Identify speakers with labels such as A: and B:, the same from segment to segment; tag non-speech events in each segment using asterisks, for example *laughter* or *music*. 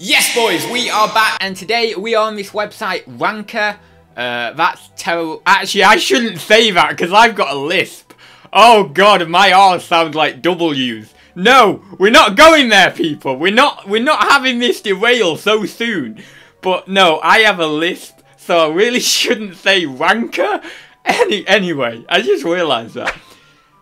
A: Yes, boys, we are back, and today we are on this website, Ranker. Uh, that's terrible. Actually, I shouldn't say that because I've got a lisp. Oh god, my R sounds like W's. No, we're not going there, people. We're not. We're not having this derail so soon. But no, I have a lisp, so I really *laughs* shouldn't say Ranker. Any anyway, I just realised that.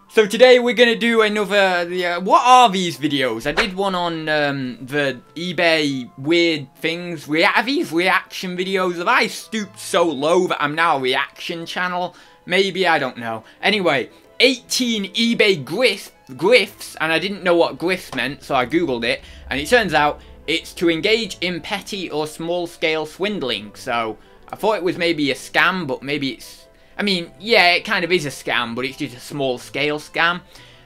A: So today we're to do another, the, what are these videos? I did one on um, the eBay weird things. Rea are these reaction videos? Have I stooped so low that I'm now a reaction channel? Maybe, I don't know. Anyway, 18 eBay grifts, grifts, and I didn't know what grifts meant, so I googled it, and it turns out it's to engage in petty or small scale swindling. So I thought it was maybe a scam, but maybe it's I mean, yeah, it kind of is a scam, but it's just a small scale scam.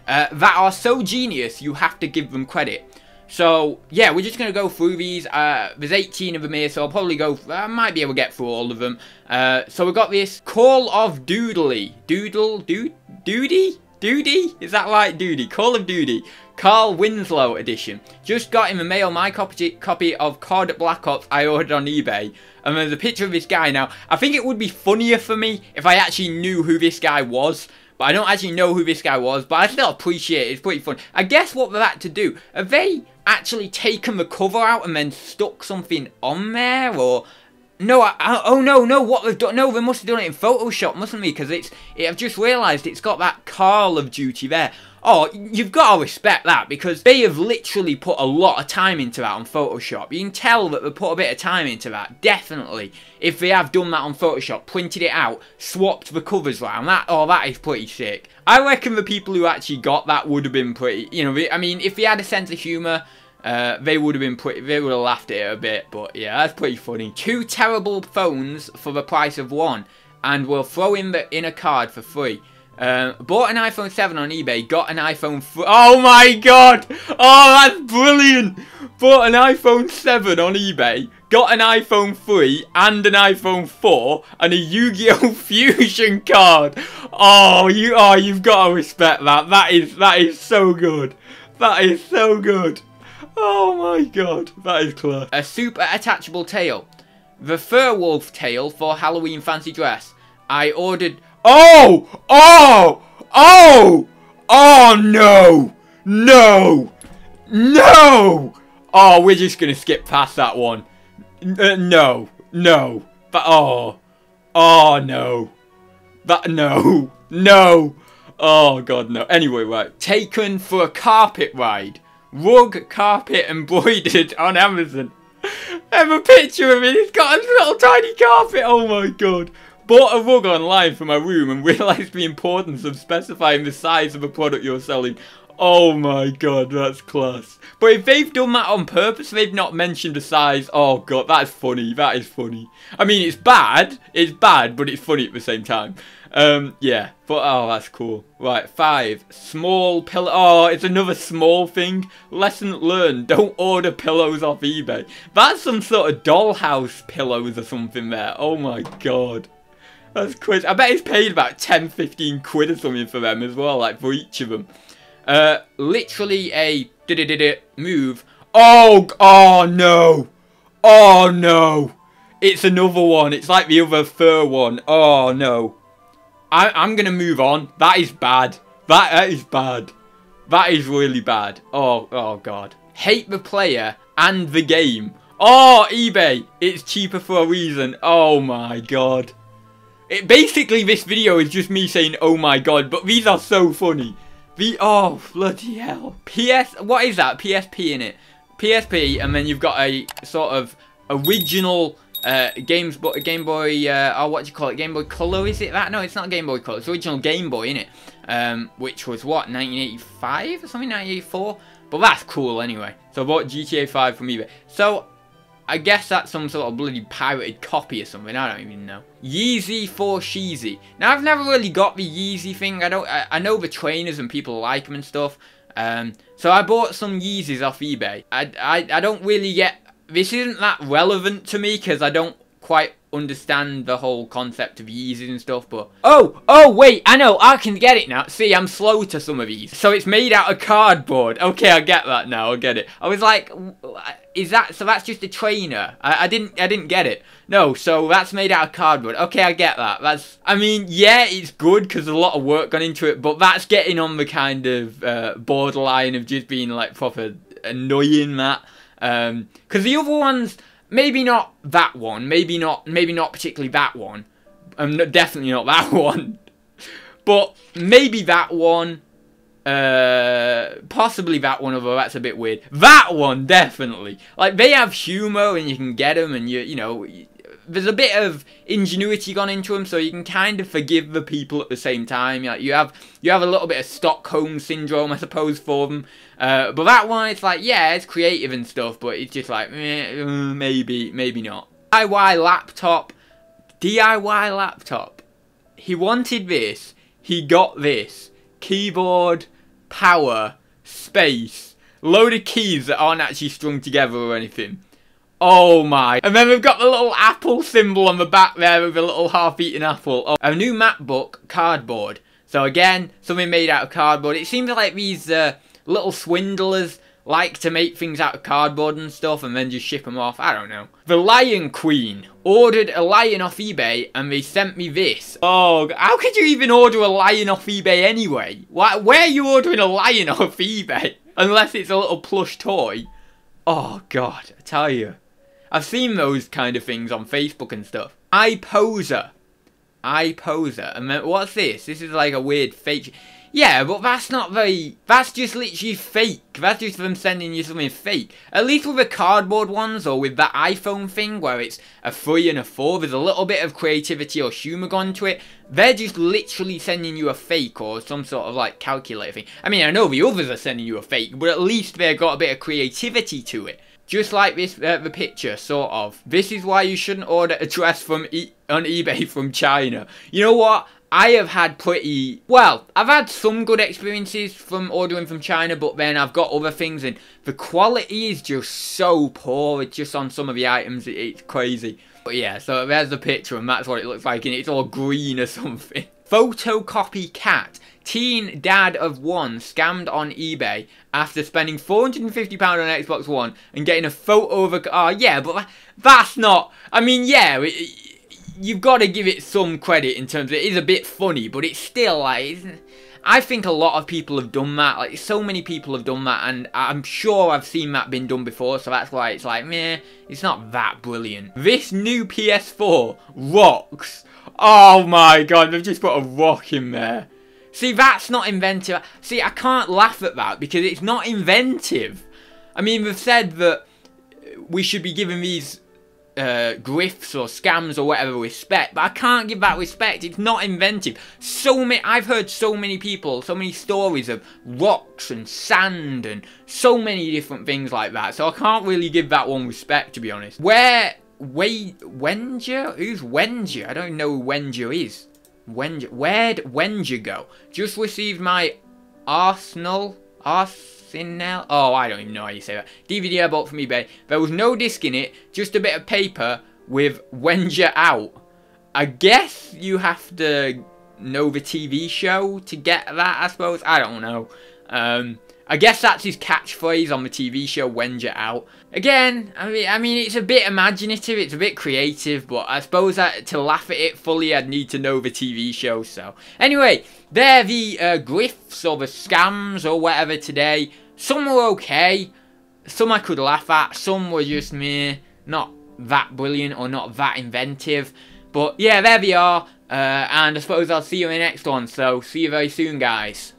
A: Uh, that are so genius, you have to give them credit. So, yeah, we're just going to go through these. Uh, there's 18 of them here, so I'll probably go... I might be able to get through all of them. Uh, so we've got this Call of Doodly. Doodle? Dude? Doody? Doody? Is that right? Doody. Call of Duty. Carl Winslow edition. Just got in the mail my copy, copy of COD Black Ops I ordered on eBay. And there's a picture of this guy now. I think it would be funnier for me if I actually knew who this guy was. But I don't actually know who this guy was. But I still appreciate it. It's pretty fun. I guess what they're at to do. Have they actually taken the cover out and then stuck something on there? Or... No, I, I, oh no, no, what they've done, no, they must have done it in Photoshop, mustn't they? Because it's, it, I've just realised it's got that Call of Duty there. Oh, you've got to respect that because they have literally put a lot of time into that on Photoshop. You can tell that they put a bit of time into that, definitely. If they have done that on Photoshop, printed it out, swapped the covers around, that, oh, that is pretty sick. I reckon the people who actually got that would have been pretty, you know, I mean, if they had a sense of humour, uh, they would have been pretty, they would have laughed at it a bit, but yeah, that's pretty funny. Two terrible phones for the price of one, and we'll throw in, the, inner card for free. Uh, bought an iPhone 7 on eBay, got an iPhone 4. Oh my god! Oh, that's brilliant! Bought an iPhone 7 on eBay, got an iPhone 3 and an iPhone 4 and a Yu-Gi-Oh! *laughs* Fusion card. Oh, you oh, you've got to respect that. That is that is so good. That is so good. Oh my god, that is class. A super attachable tail. The Fur Wolf tail for Halloween fancy dress. I ordered Oh! Oh! Oh! Oh no! No! No! Oh, we're just gonna skip past that one. Uh, no. No. But oh. Oh no. That no. *laughs* No. Oh god no. Anyway, right. Taken for a carpet ride. Rug carpet embroidered *laughs* on Amazon. *laughs* I have a picture of it. It's got a little tiny carpet. Oh my god. Bought a rug online for my room and *laughs* realised the importance of specifying the size of a product you're selling. Oh my god, that's class. But if they've done that on purpose, they've not mentioned the size, oh god, that's funny, that is funny. I mean, it's bad, it's bad, but it's funny at the same time. Um, yeah, but oh, that's cool. Right, five, small pillow, oh, it's another small thing. Lesson learned, don't order pillows off eBay. That's some sort of dollhouse pillows or something there, oh my god. That's crazy. I bet he's paid about 10, 15 quid or something for them as well, like for each of them. Uh, literally a move. Oh, oh no. Oh no. It's another one. It's like the other fur one. Oh no. I, I'm going to move on. That is bad. That, that is bad. That is really bad. Oh, oh god. Hate the player and the game. Oh, eBay. It's cheaper for a reason. Oh my god. It, basically, this video is just me saying, oh my god, but these are so funny. The, oh, bloody hell. PS, what is that? PSP in it. PSP, and then you've got a sort of original uh, Games Game Boy, uh, oh, what do you call it? Game Boy Color, is it that? No, it's not Game Boy Color. It's original Game Boy, in it, um, which was what 1985 or something, 1984. But that's cool anyway. So I bought GTA 5 from eBay. So I guess that's some sort of bloody pirated copy or something. I don't even know. Yeezy for Sheezy. Now, I've never really got the Yeezy thing. I don't. I, I know the trainers and people like them and stuff. Um, so I bought some Yeezys off eBay. I, I, I don't really get... This isn't that relevant to me because I don't quite understand the whole concept of Yeezys and stuff, but... Oh! Oh, wait! I know! I can get it now! See, I'm slow to some of these. So it's made out of cardboard. Okay, I get that now. I get it. I was like, is that... So that's just a trainer. I, I didn't I didn't get it. No, so that's made out of cardboard. Okay, I get that. That's... I mean, yeah, it's good because a lot of work gone into it, but that's getting on the kind of uh, borderline of just being, like, proper annoying, that. Um, because um, the other ones maybe not that one, maybe not, maybe not particularly that one, um, definitely not that *laughs* one, but maybe that one, uh, possibly that one, although that's a bit weird. That one, definitely. Like, they have humour and you can get them and you, you know, there's a bit of ingenuity gone into them, so you can kind of forgive the people at the same time. Like you have you have a little bit of Stockholm syndrome, I suppose, for them. Uh, but that one, it's like yeah, it's creative and stuff, but it's just like eh, maybe maybe not. DIY laptop, DIY laptop. He wanted this, he got this. Keyboard, power, space, load of keys that aren't actually strung together or anything. Oh my. And then we've got the little apple symbol on the back there with a little half-eaten apple. Oh, a new MacBook cardboard. So again, something made out of cardboard. It seems like these uh, little swindlers like to make things out of cardboard and stuff and then just ship them off. I don't know. The Lion Queen ordered a lion off eBay and they sent me this. Oh, how could you even order a lion off eBay anyway? Why, where are you ordering a lion *laughs* off eBay? Unless it's a little plush toy. Oh, God, I tell you. I've seen those kind of things on Facebook and stuff. iPoser. iPoser. And then, what's this? This is like a weird fake... Yeah, but that's not very... That's just literally fake. That's just them sending you something fake. At least with the cardboard ones or with that iPhone thing where it's a 3 and a 4, there's a little bit of creativity or humour gone to it. They're just literally sending you a fake or some sort of like calculator thing. I mean, I know the others are sending you a fake, but at least they've got a bit of creativity to it. Just like this, uh, the picture, sort of. This is why you shouldn't order a dress from e on eBay from China. You know what? I have had pretty, well, I've had some good experiences from ordering from China, but then I've got other things, and the quality is just so poor. It's just on some of the items, it's crazy. But yeah, so there's the picture, and that's what it looks like, and it's all green or *laughs* something. Photocopy cat. Teen dad of one scammed on eBay after spending £450 on Xbox One and getting a photo of a... Oh, yeah, but that's not... I mean, yeah, you've got to give it some credit in terms of it is a bit funny, but it's still like... I think a lot of people have done that. Like, so many people have done that, and I'm sure I've seen that been done before, so that's why it's like, meh, it's not that brilliant. This new PS4 rocks. Oh my god, they've just put a rock in there. See, that's not inventive. See, I can't laugh at that because it's not inventive. I mean, they've said that we should be giving these uh, grifts or scams or whatever respect, but I can't give that respect. It's not inventive. So many, I've heard so many people, so many stories of rocks and sand and so many different things like that. So I can't really give that one respect, to be honest. Where, Wenger? Who's Wenger? I don't know who is. Where'd Wenger go? Just received my Arsenal Arsenal. Oh, I don't even know how you say that. DVD I bought from eBay. There was no disc in it, just a bit of paper with Wenger out. I guess you have to know the TV show to get that. I suppose I don't know. Um, I guess that's his catchphrase on the TV show Wenger Out. Again, I mean, I mean, it's a bit imaginative, it's a bit creative, but I suppose that to laugh at it fully, I'd need to know the TV show. So, anyway, they're the uh, grifts or the scams or whatever today. Some were okay, some I could laugh at, some were just me, not that brilliant or not that inventive. But yeah, there we are. Uh, and I suppose I'll see you in the next one. So, see you very soon, guys.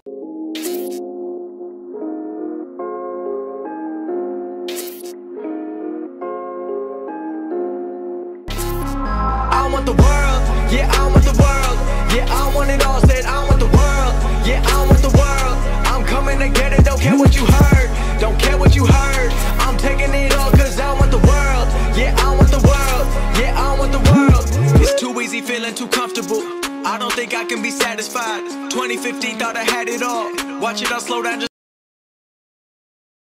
A: Care what you heard. Don't care what you heard. I'm taking it all cause I want the world. Yeah, I want the world. Yeah, I want the world. It's too easy, feeling too comfortable. I don't think I can be satisfied. 2015 thought I had it all. Watch it all slow down